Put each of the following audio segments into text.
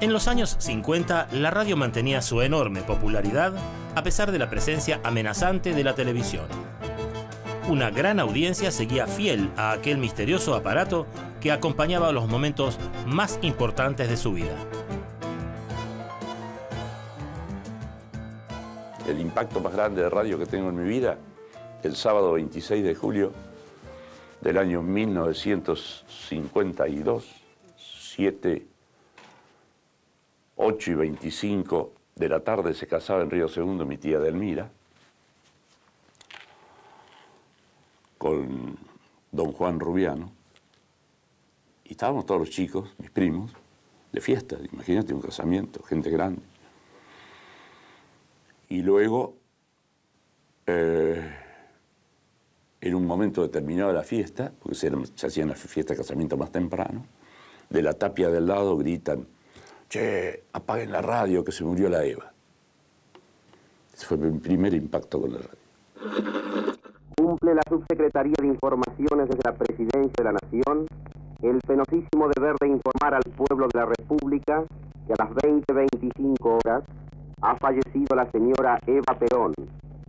En los años 50, la radio mantenía su enorme popularidad a pesar de la presencia amenazante de la televisión. Una gran audiencia seguía fiel a aquel misterioso aparato que acompañaba los momentos más importantes de su vida. El impacto más grande de radio que tengo en mi vida, el sábado 26 de julio del año 1952, 7 8 y 25 de la tarde se casaba en Río Segundo mi tía Delmira con don Juan Rubiano. Y estábamos todos los chicos, mis primos, de fiesta, imagínate un casamiento, gente grande. Y luego, eh, en un momento determinado de la fiesta, porque se, se hacían las fiestas de casamiento más temprano, de la tapia del lado gritan, che, apaguen la radio que se murió la Eva. Ese fue mi primer impacto con la radio. Cumple la Subsecretaría de Informaciones desde la Presidencia de la Nación el penosísimo deber de informar al pueblo de la República que a las 20.25 horas ha fallecido la señora Eva Perón,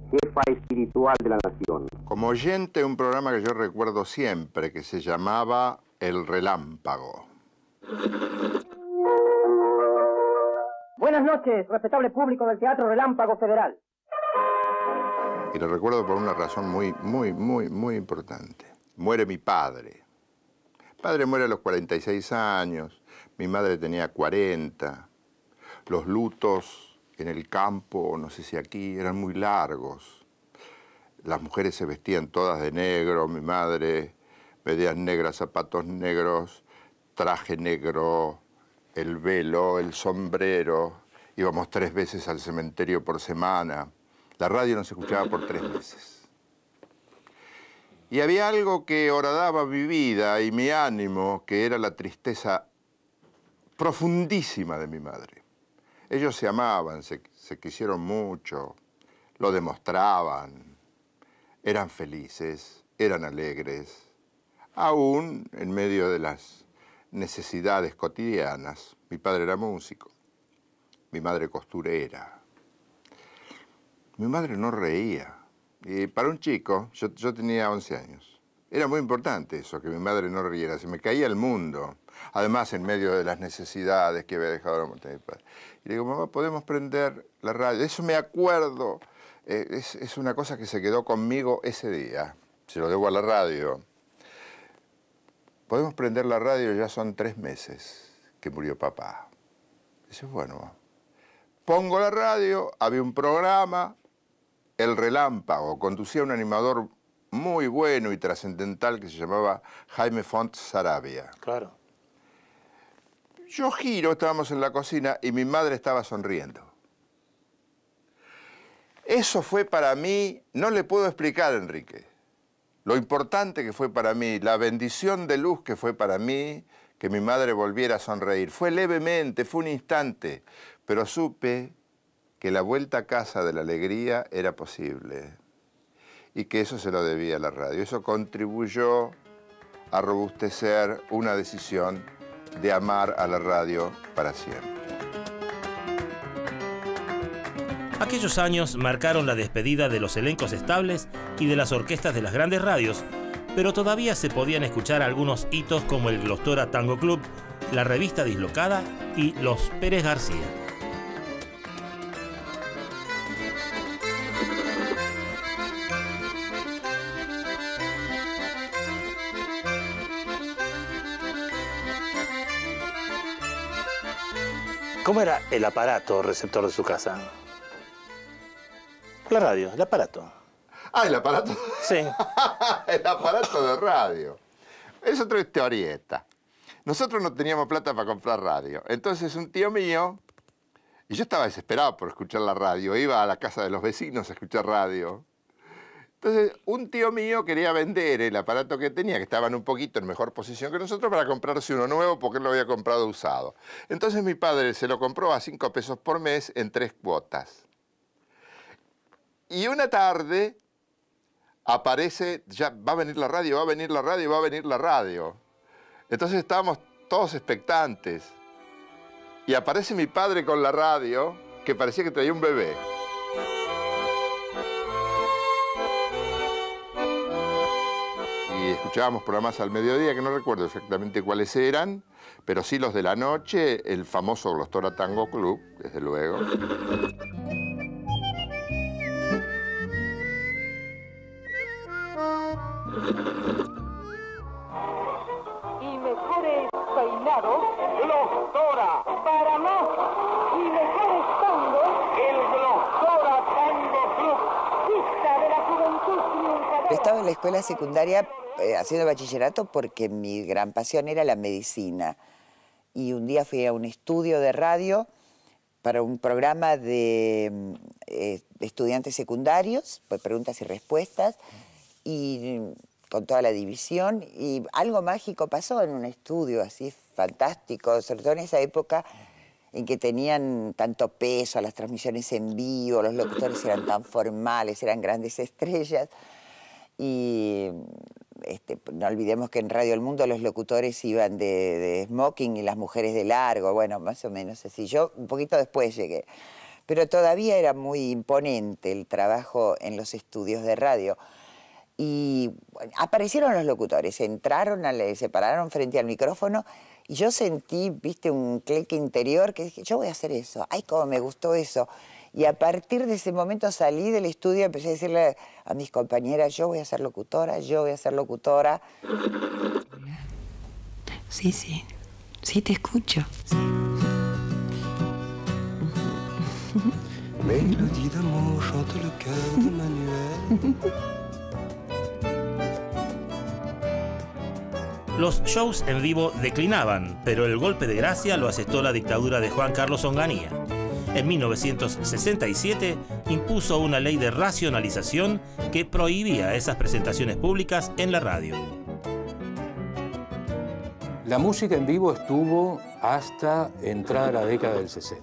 jefa espiritual de la Nación. Como oyente, un programa que yo recuerdo siempre, que se llamaba El Relámpago. Buenas noches, respetable público del Teatro Relámpago Federal. Y lo recuerdo por una razón muy, muy, muy, muy importante. Muere mi padre. Mi padre muere a los 46 años, mi madre tenía 40. Los lutos en el campo, no sé si aquí, eran muy largos. Las mujeres se vestían todas de negro, mi madre, medias negras, zapatos negros, traje negro, el velo, el sombrero, íbamos tres veces al cementerio por semana, la radio no se escuchaba por tres meses. Y había algo que horadaba mi vida y mi ánimo, que era la tristeza profundísima de mi madre. Ellos se amaban, se, se quisieron mucho, lo demostraban, eran felices, eran alegres, aún en medio de las necesidades cotidianas. Mi padre era músico, mi madre costurera. Mi madre no reía. Y para un chico, yo, yo tenía 11 años, era muy importante eso, que mi madre no riera, se me caía el mundo. Además, en medio de las necesidades que había dejado la muerte de mi padre. Y le digo, mamá, ¿podemos prender la radio? Eso me acuerdo. Eh, es, es una cosa que se quedó conmigo ese día. Se lo debo a la radio. Podemos prender la radio, ya son tres meses que murió papá. Dice, bueno, pongo la radio, había un programa, El Relámpago, conducía un animador muy bueno y trascendental que se llamaba Jaime Font Sarabia. Claro. Yo giro, estábamos en la cocina y mi madre estaba sonriendo. Eso fue para mí, no le puedo explicar, Enrique, lo importante que fue para mí, la bendición de luz que fue para mí, que mi madre volviera a sonreír. Fue levemente, fue un instante, pero supe que la vuelta a casa de la alegría era posible y que eso se lo debía a la radio. Eso contribuyó a robustecer una decisión de amar a la radio para siempre. Aquellos años marcaron la despedida de los elencos estables y de las orquestas de las grandes radios, pero todavía se podían escuchar algunos hitos como el Glostora Tango Club, la revista Dislocada y los Pérez García. ¿Cómo era el aparato receptor de su casa? La radio, el aparato. Ah, el aparato. Sí. el aparato de radio. Es otra historieta. nosotros no teníamos plata para comprar radio. Entonces un tío mío, y yo estaba desesperado por escuchar la radio, iba a la casa de los vecinos a escuchar radio. Entonces, un tío mío quería vender el aparato que tenía, que estaba en un poquito en mejor posición que nosotros, para comprarse uno nuevo porque él lo había comprado usado. Entonces mi padre se lo compró a cinco pesos por mes en tres cuotas. Y una tarde aparece, ya va a venir la radio, va a venir la radio, va a venir la radio. Entonces estábamos todos expectantes. Y aparece mi padre con la radio, que parecía que traía un bebé. Y escuchábamos programas al mediodía, que no recuerdo exactamente cuáles eran, pero sí los de la noche, el famoso Glostora Tango Club, desde luego. Y mejores peinados. Glostora. Para más y mejores tangos. El Glostora Tango Club. Fiesta de la juventud triunfadora. Estaba en la escuela secundaria eh, haciendo bachillerato porque mi gran pasión era la medicina. Y un día fui a un estudio de radio para un programa de mm, eh, estudiantes secundarios, pues preguntas y respuestas, y con toda la división. Y algo mágico pasó en un estudio así fantástico, sobre todo en esa época en que tenían tanto peso las transmisiones en vivo, los locutores eran tan formales, eran grandes estrellas. Y este, no olvidemos que en Radio El Mundo los locutores iban de, de smoking y las mujeres de largo, bueno, más o menos así. Yo un poquito después llegué. Pero todavía era muy imponente el trabajo en los estudios de radio. Y bueno, aparecieron los locutores, entraron, al- se pararon frente al micrófono y yo sentí, viste, un clic interior que dije, yo voy a hacer eso, ay, cómo me gustó eso. Y a partir de ese momento salí del estudio y empecé a decirle a mis compañeras, yo voy a ser locutora, yo voy a ser locutora. Sí, sí. Sí, te escucho. Mélodie d'amour chante le cœur de Manuel. Los shows en vivo declinaban, pero el golpe de gracia lo asestó la dictadura de Juan Carlos Onganía. En 1967 impuso una ley de racionalización que prohibía esas presentaciones públicas en la radio. La música en vivo estuvo hasta entrada la década del 60.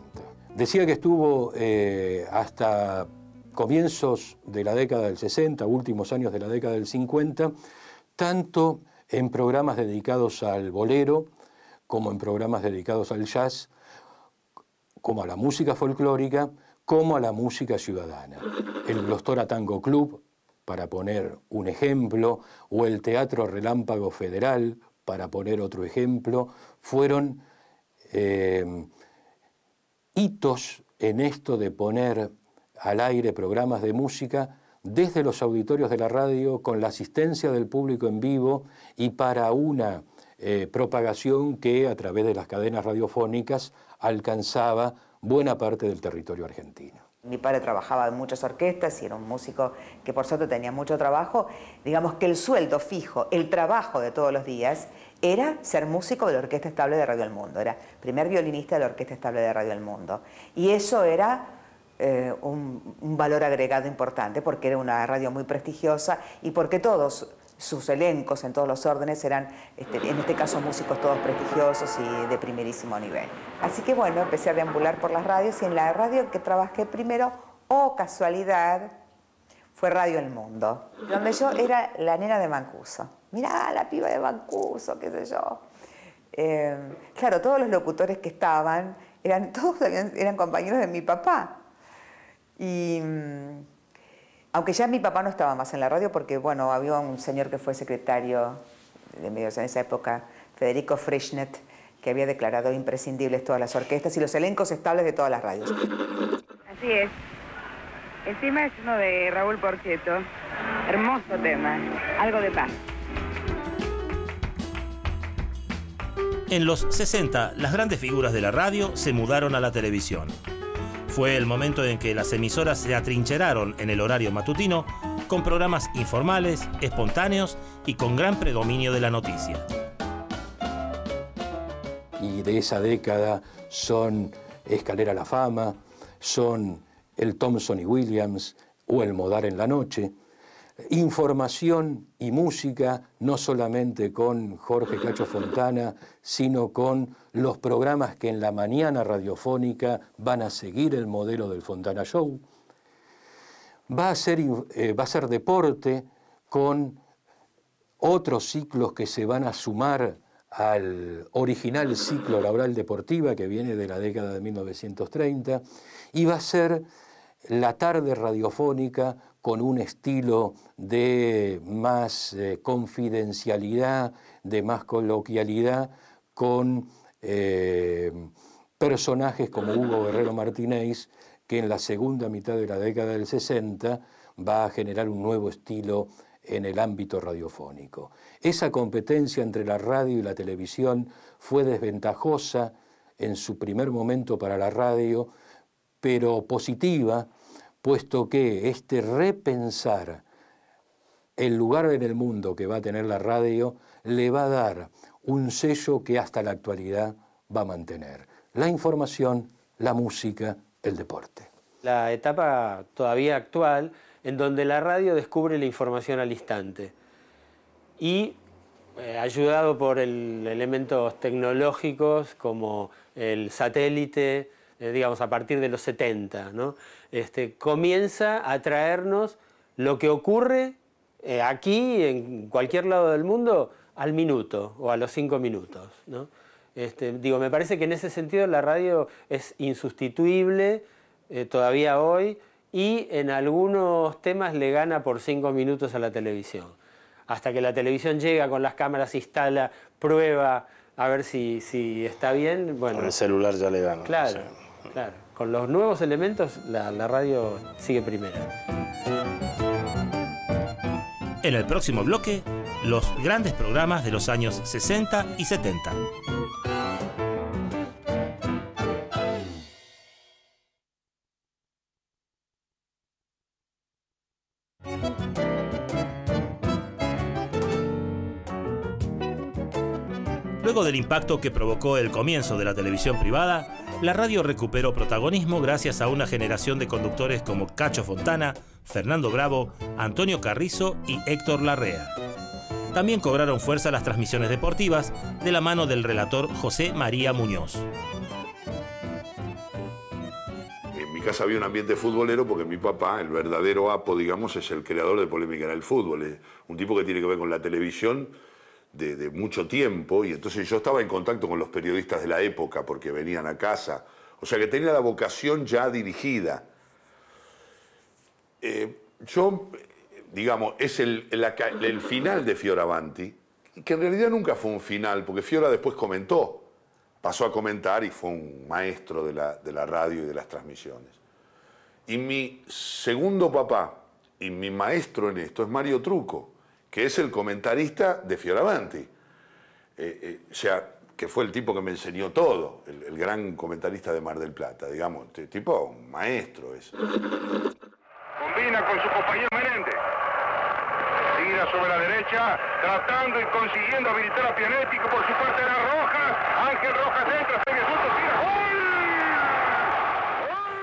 Decía que estuvo eh, hasta comienzos de la década del 60, últimos años de la década del 50, tanto en programas dedicados al bolero, como en programas dedicados al jazz, como a la música folclórica, como a la música ciudadana. El Glostora Tango Club, para poner un ejemplo, o el Teatro Relámpago Federal, para poner otro ejemplo, fueron eh, hitos en esto de poner al aire programas de música desde los auditorios de la radio con la asistencia del público en vivo y para una eh, propagación que a través de las cadenas radiofónicas alcanzaba buena parte del territorio argentino. Mi padre trabajaba en muchas orquestas y era un músico que por suerte tenía mucho trabajo. Digamos que el sueldo fijo, el trabajo de todos los días, era ser músico de la Orquesta Estable de Radio El Mundo. Era primer violinista de la Orquesta Estable de Radio El Mundo. Y eso era eh, un, un valor agregado importante porque era una radio muy prestigiosa y porque todos sus elencos en todos los órdenes eran, este, en este caso, músicos todos prestigiosos y de primerísimo nivel. Así que bueno, empecé a deambular por las radios y en la radio que trabajé primero, oh casualidad, fue Radio El Mundo, donde yo era la nena de Mancuso. Mirá, la piba de Mancuso, qué sé yo. Eh, claro, todos los locutores que estaban, eran, todos eran compañeros de mi papá. Y mm, aunque ya mi papá no estaba más en la radio, porque bueno, había un señor que fue secretario de medios en esa época, Federico Frischnet, que había declarado imprescindibles todas las orquestas y los elencos estables de todas las radios. Así es. El tema es uno de Raúl Porcheto. Hermoso tema. Algo de paz. En los 60, las grandes figuras de la radio se mudaron a la televisión. Fue el momento en que las emisoras se atrincheraron en el horario matutino con programas informales, espontáneos y con gran predominio de la noticia. y de esa década son Escalera la Fama, son el Thompson y Williams o el Modar en la Noche. Información y música, no solamente con Jorge Cacho Fontana, sino con los programas que en la mañana radiofónica van a seguir el modelo del Fontana Show. Va a ser, eh, va a ser deporte con otros ciclos que se van a sumar al original ciclo laboral deportiva que viene de la década de 1930 y va a ser la tarde radiofónica con un estilo de más eh, confidencialidad, de más coloquialidad, con eh, personajes como Hugo Guerrero Martínez, que en la segunda mitad de la década del 60 va a generar un nuevo estilo en el ámbito radiofónico. Esa competencia entre la radio y la televisión fue desventajosa en su primer momento para la radio, pero positiva, puesto que este repensar el lugar en el mundo que va a tener la radio le va a dar un sello que hasta la actualidad va a mantener. La información, la música, el deporte. La etapa todavía actual en donde la radio descubre la información al instante. Y eh, ayudado por elementos tecnológicos como el satélite, eh, digamos a partir de los 70, este, comienza a traernos lo que ocurre eh, aquí, en cualquier lado del mundo, al minuto o a los cinco minutos. Este, digo, me parece que en ese sentido la radio es insustituible todavía hoy y en algunos temas le gana por cinco minutos a la televisión. Hasta que la televisión llega con las cámaras, instala, prueba a ver si, si está bien. Bueno, con el celular ya le gana. Claro, claro. Con los nuevos elementos la, radio sigue primera. En el próximo bloque, los grandes programas de los años 60 y 70. Del impacto que provocó el comienzo de la televisión privada, la radio recuperó protagonismo gracias a una generación de conductores como Cacho Fontana, Fernando Bravo, Antonio Carrizo y Héctor Larrea. También cobraron fuerza las transmisiones deportivas de la mano del relator José María Muñoz. En mi casa había un ambiente futbolero porque mi papá, el verdadero apo, digamos, es el creador de polémica en el fútbol. Un tipo que tiene que ver con la televisión de, mucho tiempo y entonces yo estaba en contacto con los periodistas de la época porque venían a casa. O sea que tenía la vocación ya dirigida. Eh, yo, digamos, es el, final de Fioravanti, que en realidad nunca fue un final, porque Fiora después comentó, pasó a comentar y fue un maestro de la, de la radio y de las transmisiones. Y mi segundo papá y mi maestro en esto es Mario Truco que es el comentarista de Fioravanti. Eh, eh, o sea, que fue el tipo que me enseñó todo, el, gran comentarista de Mar del Plata, digamos, este tipo un maestro es. Combina con su compañero Menéndez. Tira sobre la derecha, tratando y consiguiendo habilitar a Pianetti, por su parte era Rojas. Ángel Rojas entra, sigue junto, tira,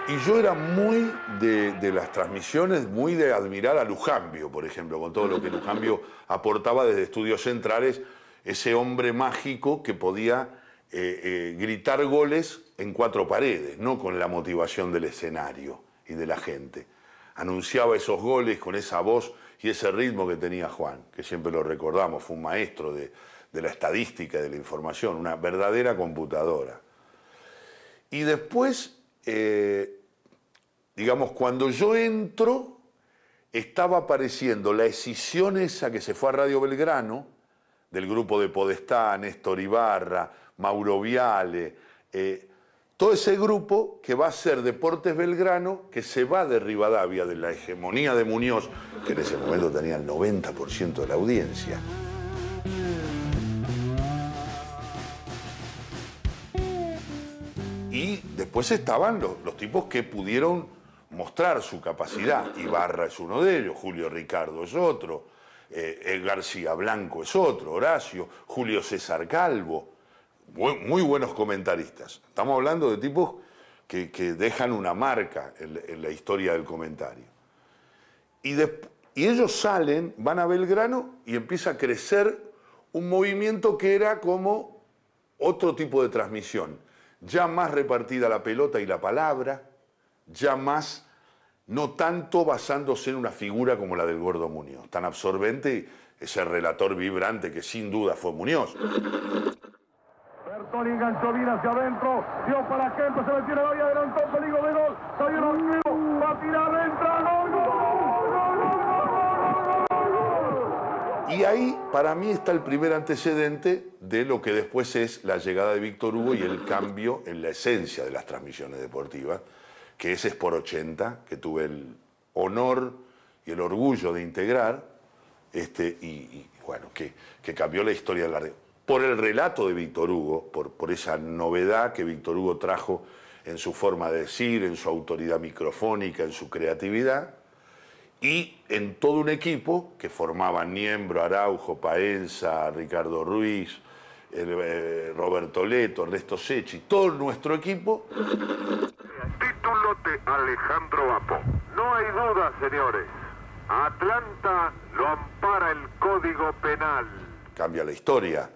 y yo era muy de, las transmisiones, muy de admirar a Lujambio, por ejemplo, con todo lo que Lujambio aportaba desde estudios centrales, ese hombre mágico que podía eh, eh, gritar goles en cuatro paredes, no con la motivación del escenario y de la gente. Anunciaba esos goles con esa voz y ese ritmo que tenía Juan, que siempre lo recordamos, fue un maestro de, la estadística y de la información, una verdadera computadora. Y después eh, digamos, cuando yo entro, estaba apareciendo la escisión esa que se fue a Radio Belgrano, del grupo de Podestá, Néstor Ibarra, Mauro Viale, eh, todo ese grupo que va a ser Deportes Belgrano, que se va de Rivadavia, de la hegemonía de Muñoz, que en ese momento tenía el 90% de la audiencia. Después estaban los, tipos que pudieron mostrar su capacidad. Ibarra es uno de ellos, Julio Ricardo es otro, eh, García Blanco es otro, Horacio, Julio César Calvo. muy buenos comentaristas. Estamos hablando de tipos que, dejan una marca en, la historia del comentario. Y, y ellos salen, van a Belgrano y empieza a crecer un movimiento que era como otro tipo de transmisión, ya más repartida la pelota y la palabra, ya más, no tanto basándose en una figura como la del Gordo Muñoz, tan absorbente ese relator vibrante que sin duda fue Muñoz. Bertoni enganchó bien hacia adentro, dio para Kempe, se metió y adelantó, peligro de gol, salió el va a tirar, entra, gol, Y ahí, para mí, está el primer antecedente de lo que después es la llegada de Víctor Hugo y el cambio en la esencia de las transmisiones deportivas, que ese es por 80, que tuve el honor y el orgullo de integrar, este, y, bueno, que, cambió la historia de la. Por el relato de Víctor Hugo, por, por esa novedad que Víctor Hugo trajo en su forma de decir, en su autoridad microfónica, en su creatividad, y en todo un equipo que formaban Niembro, Araujo, Paenza, Ricardo Ruiz, eh, Roberto Leto, Ernesto Sechi, todo nuestro equipo. Título de Alejandro Apo. No hay duda, señores. Atlanta lo ampara el Código Penal. Cambia la historia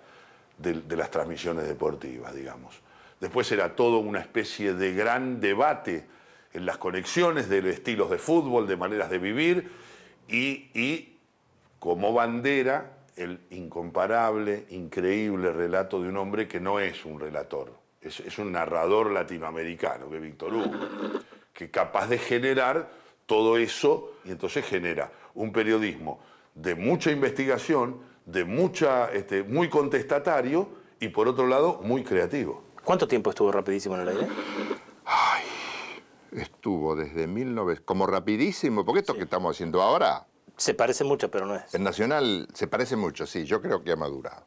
de, las transmisiones deportivas, digamos. Después era todo una especie de gran debate en las conexiones de estilos de fútbol, de maneras de vivir y, como bandera el incomparable, increíble relato de un hombre que no es un relator, es, un narrador latinoamericano, que Víctor Hugo, que capaz de generar todo eso y entonces genera un periodismo de mucha investigación, de mucha, este, muy contestatario y por otro lado muy creativo. ¿Cuánto tiempo estuvo rapidísimo en el aire? Estuvo desde 1900, como rapidísimo, porque esto que estamos haciendo ahora... Se parece mucho, pero no es. El Nacional se parece mucho, sí, yo creo que ha madurado.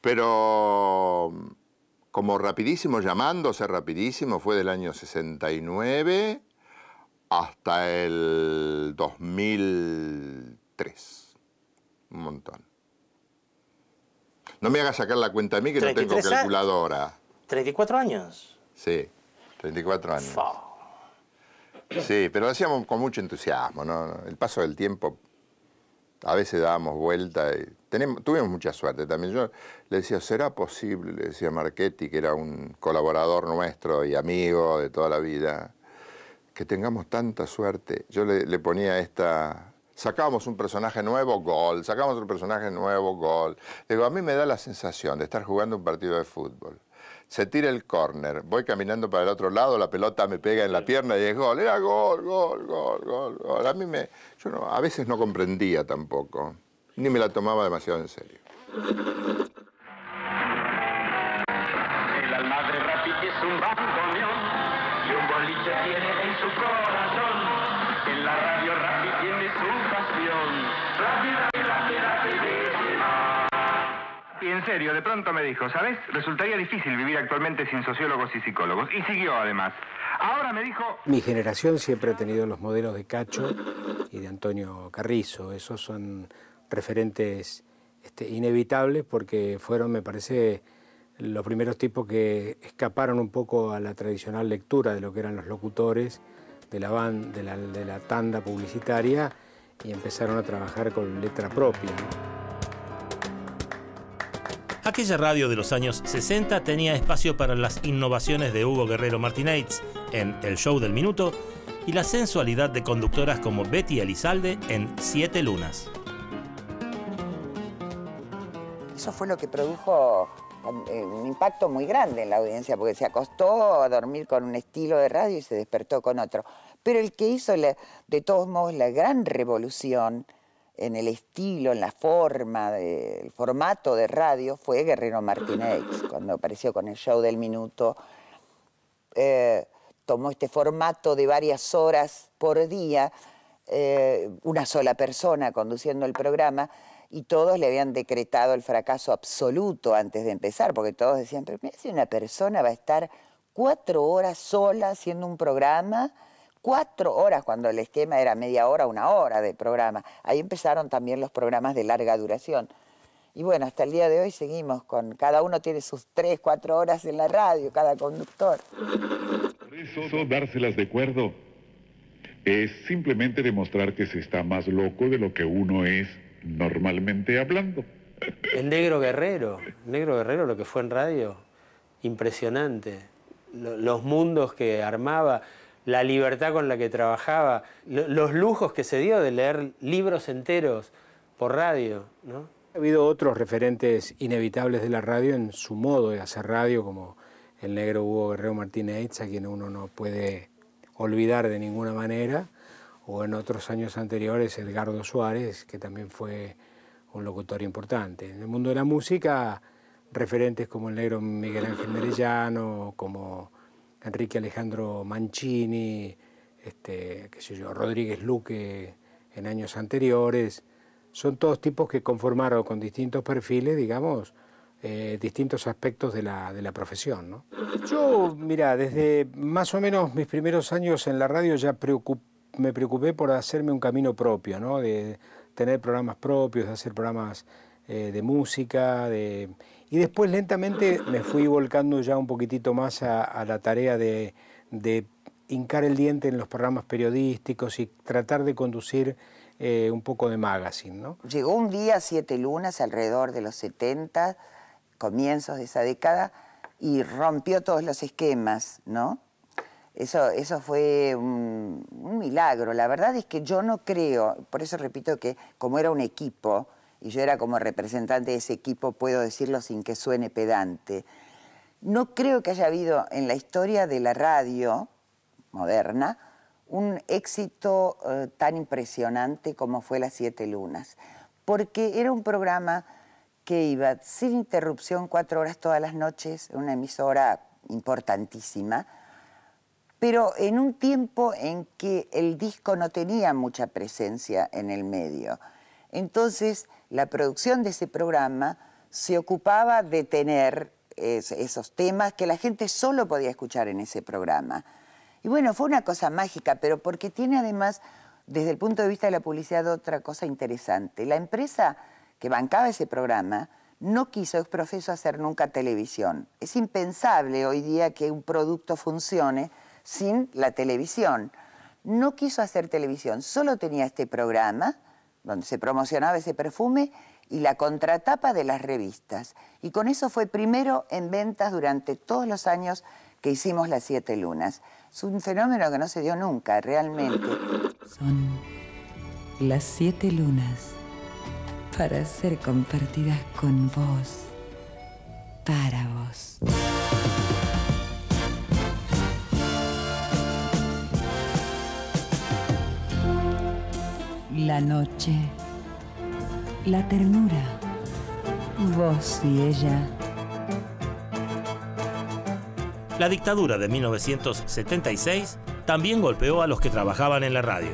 Pero como rapidísimo, llamándose rapidísimo, fue del año 69 hasta el 2003. Un montón. No me hagas sacar la cuenta a mí que no tengo calculadora. ¿34 años? Sí, 34 años. Sí, pero lo hacíamos con mucho entusiasmo, ¿no? El paso del tiempo, a veces dábamos vuelta y tenemos, tuvimos mucha suerte también. Yo le decía, ¿será posible? Le decía Marchetti, que era un colaborador nuestro y amigo de toda la vida que tengamos tanta suerte. Yo le, ponía esta... Sacábamos un personaje nuevo, gol. Sacamos un personaje nuevo, gol. Digo, a mí me da la sensación de estar jugando un partido de fútbol. Se tira el córner, voy caminando para el otro lado, la pelota me pega en la pierna y es gol. Era gol, gol, gol, gol, gol. A mí me... Yo no, a veces no comprendía tampoco, ni me la tomaba demasiado en serio. Serio, de pronto me dijo, ¿sabes? Resultaría difícil vivir actualmente sin sociólogos y psicólogos. Y siguió además. Ahora me dijo... Mi generación siempre ha tenido los modelos de Cacho y de Antonio Carrizo. Esos son referentes este, inevitables porque fueron, me parece, los primeros tipos que escaparon un poco a la tradicional lectura de lo que eran los locutores de la, la, de la tanda publicitaria y empezaron a trabajar con letra propia. Aquella radio de los años 60 tenía espacio para las innovaciones de Hugo Guerrero Martínez en El Show del Minuto y la sensualidad de conductoras como Betty Elizalde en Siete Lunas. Eso fue lo que produjo eh, un impacto muy grande en la audiencia, porque se acostó a dormir con un estilo de radio y se despertó con otro. Pero el que hizo, de todos modos, la gran revolución en el estilo, en la forma, el formato de radio fue Guerrero Martínez, cuando apareció con el show del minuto. Eh, tomó este formato de varias horas por día, eh, una sola persona conduciendo el programa, y todos le habían decretado el fracaso absoluto antes de empezar, porque todos decían, pero mira si una persona va a estar cuatro horas sola haciendo un programa, cuatro horas cuando el esquema era media hora, una hora de programa. Ahí empezaron también los programas de larga duración. Y bueno, hasta el día de hoy seguimos con, cada uno tiene sus tres, cuatro horas en la radio, cada conductor. Por eso, dárselas de cuerdo es simplemente demostrar que se está más loco de lo que uno es normalmente hablando. El negro guerrero, el negro guerrero lo que fue en radio, impresionante. Lo- Los mundos que armaba, la libertad con la que trabajaba, lo- los lujos que se dio de leer libros enteros por radio, ¿no? Ha habido otros referentes inevitables de la radio en su modo de hacer radio, como el negro Hugo Guerrero Martínez, a quien uno no puede olvidar de ninguna manera, o en otros años anteriores Edgardo Suárez, que también fue un locutor importante. En el mundo de la música, referentes como el negro Miguel Ángel Merellano, como Enrique Alejandro Mancini, este, qué Rodríguez Luque en años anteriores, son todos tipos que conformaron con distintos perfiles, digamos, eh, distintos aspectos de la, de la profesión. ¿no? Yo, mira, desde más o menos mis primeros años en la radio ya me preocupé por hacerme un camino propio, ¿no? de tener programas propios, de hacer programas eh, de música, de... y después lentamente me fui volcando ya un poquitito más a, la tarea de, de hincar el diente en los programas periodísticos y tratar de conducir eh, un poco de magazine. ¿no? Llegó un día, siete lunas, alrededor de los 70, comienzos de esa década, y rompió todos los esquemas, ¿no? Eso, eso fue un milagro. La verdad es que yo no creo, por eso repito que como era un equipo, y yo era como representante de ese equipo, puedo decirlo sin que suene pedante, no creo que haya habido en la historia de la radio moderna un éxito eh, tan impresionante como fue Las Siete Lunas, porque era un programa que iba sin interrupción cuatro horas todas las noches, una emisora importantísima, pero en un tiempo en que el disco no tenía mucha presencia en el medio. Entonces, la producción de ese programa se ocupaba de tener es- esos temas que la gente solo podía escuchar en ese programa. Y bueno, fue una cosa mágica, pero porque tiene además, desde el punto de vista de la publicidad, otra cosa interesante. La empresa que bancaba ese programa no quiso ex profeso hacer nunca televisión. Es impensable hoy día que un producto funcione sin la televisión. No quiso hacer televisión, solo tenía este programa donde se promocionaba ese perfume y la contratapa de las revistas. Y con eso fue primero en ventas durante todos los años que hicimos las siete lunas. Es un fenómeno que no se dio nunca, realmente. Son las siete lunas para ser compartidas con vos, para vos. La noche, la ternura, vos y ella. La dictadura de 1976 también golpeó a los que trabajaban en la radio.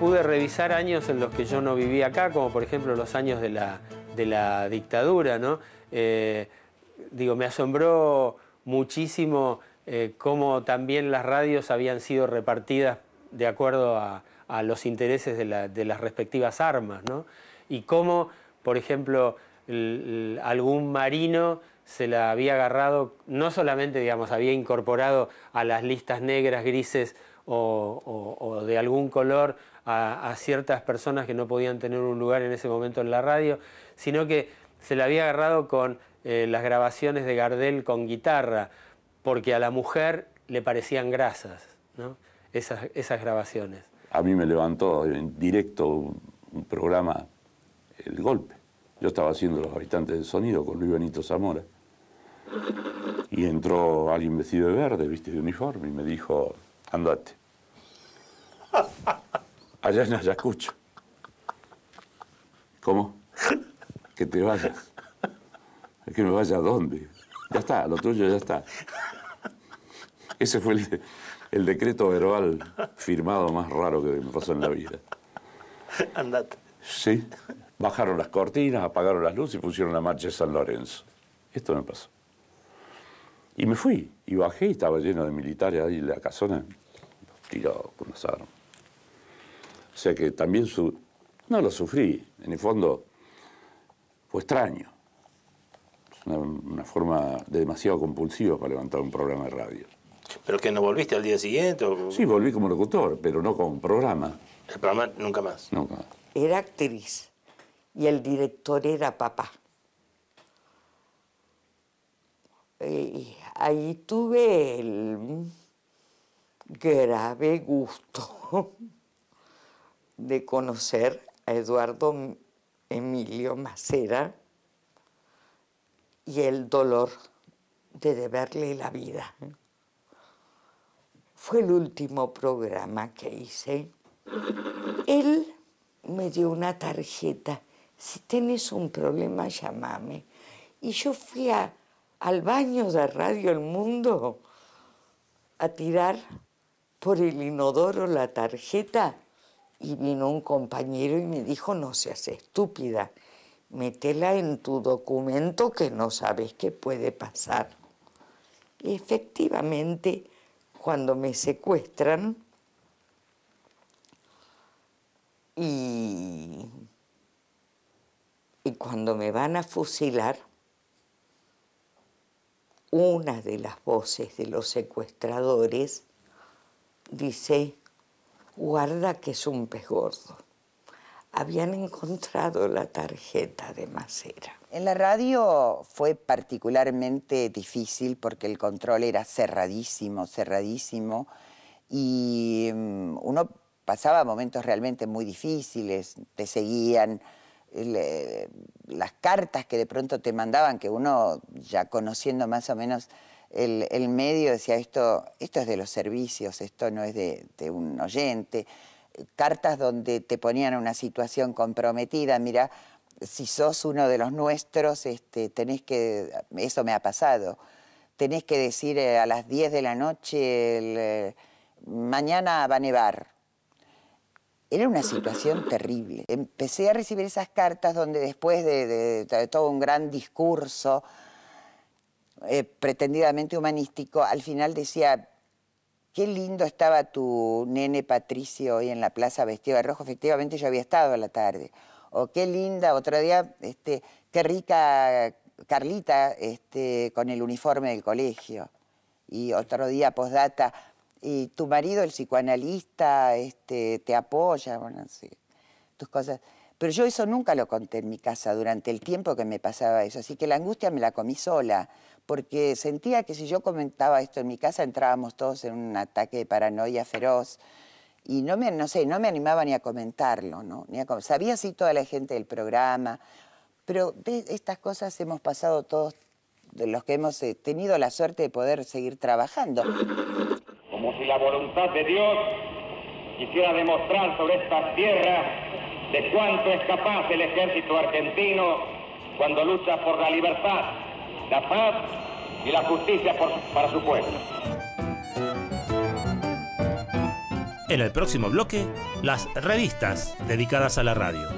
Pude revisar años en los que yo no vivía acá, como por ejemplo los años de la, de la dictadura, ¿no? Eh, digo, me asombró muchísimo eh, cómo también las radios habían sido repartidas de acuerdo a, los intereses de, la- de las respectivas armas, ¿no? Y cómo, por ejemplo, algún marino se la había agarrado, no solamente, digamos, había incorporado a las listas negras, grises o, de algún color a, a ciertas personas que no podían tener un lugar en ese momento en la radio, sino que se la había agarrado con eh, las grabaciones de Gardel con guitarra, porque a la mujer le parecían grasas, ¿no? Esas, grabaciones. A mí me levantó en directo un, un programa, El Golpe. Yo estaba haciendo Los Habitantes del Sonido con Luis Benito Zamora. Y entró alguien vestido de verde, viste, de uniforme, y me dijo, andate. Allá en Ayacucho. ¿Cómo? Que te vayas. ¿Que me vaya a dónde? Ya está, lo tuyo ya está. Ese fue el, el decreto verbal firmado más raro que me pasó en la vida. Andate. Sí. Bajaron las cortinas, apagaron las luces y pusieron la marcha de San Lorenzo. Esto me pasó. Y me fui. Y bajé y estaba lleno de militares ahí en la casona, tirados con las armas. O sea que también su- No lo sufrí, en el fondo fue extraño. Es una, una forma demasiado compulsiva para levantar un programa de radio. ¿Pero que no volviste al día siguiente? O... Sí, volví como locutor, pero no como programa. El programa nunca más. Nunca más. Era actriz y el director era papá. Y ahí tuve el grave gusto de conocer a Eduardo Emilio Macera y el dolor de deberle la vida. Fue el último programa que hice. Él me dio una tarjeta. Si tienes un problema, llámame. Y yo fui al baño de Radio El Mundo a tirar por el inodoro la tarjeta y vino un compañero y me dijo, no seas estúpida, métela en tu documento que no sabes qué puede pasar. Y efectivamente, cuando me secuestran y, y cuando me van a fusilar, una de las voces de los secuestradores dice, guarda que es un pez gordo. Habían encontrado la tarjeta de Macera. En la radio fue particularmente difícil porque el control era cerradísimo, cerradísimo, y mm, uno pasaba momentos realmente muy difíciles, te seguían las cartas que de pronto te mandaban, que uno ya conociendo más o menos el, el medio decía, esto, esto es de los servicios, esto no es de, de un oyente, cartas donde te ponían una situación comprometida, mira, si sos uno de los nuestros, este, tenés que, eso me ha pasado, tenés que decir eh, a las 10 de la noche, eh, mañana va a nevar. Era una situación terrible. Empecé a recibir esas cartas donde después de, de- de todo un gran discurso eh, pretendidamente humanístico, al final decía, qué lindo estaba tu nene Patricio hoy en la plaza vestido de rojo. Efectivamente yo había estado a la tarde. O qué linda, otro día, este, qué rica Carlita este, con el uniforme del colegio. Y otro día, postdata, y tu marido, el psicoanalista, este, te apoya, bueno, sí, tus cosas. Pero yo eso nunca lo conté en mi casa durante el tiempo que me pasaba eso. Así que la angustia me la comí sola, porque sentía que si yo comentaba esto en mi casa entrábamos todos en un ataque de paranoia feroz. Y no me, no sé, no me animaba ni a comentarlo, ¿no? Ni a Sabía sí toda la gente del programa, pero de estas cosas hemos pasado todos, de los que hemos eh, tenido la suerte de poder seguir trabajando. como si la voluntad de Dios quisiera demostrar sobre estas tierras de cuánto es capaz el ejército argentino cuando lucha por la libertad, la paz y la justicia para su pueblo. En el próximo bloque, las revistas dedicadas a la radio.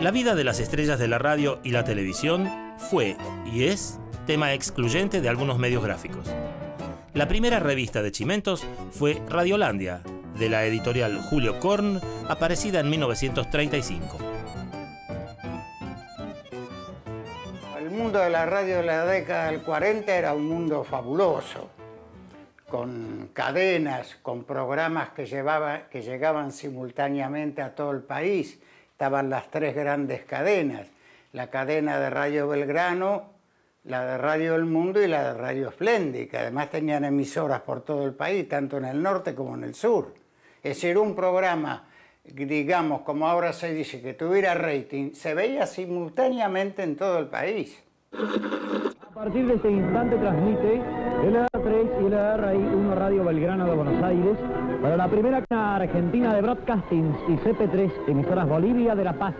La vida de las estrellas de la radio y la televisión fue y es tema excluyente de algunos medios gráficos. La primera revista de Chimentos fue Radiolandia, de la editorial Julio Korn, aparecida en 1935. El mundo de la radio de la década del 40 era un mundo fabuloso, con cadenas, con programas que, que llegaban simultáneamente a todo el país. Estaban las tres grandes cadenas, la cadena de Radio Belgrano, la de Radio El Mundo y la de Radio Splendid, que además tenían emisoras por todo el país, tanto en el norte como en el sur. Es decir, un programa, digamos, como ahora se dice, que tuviera rating, se veía simultáneamente en todo el país. A partir de este instante transmite LR3 y LRI 1 Radio Belgrano de Buenos Aires para la primera argentina de broadcastings y CP3, emisoras Bolivia de La Paz.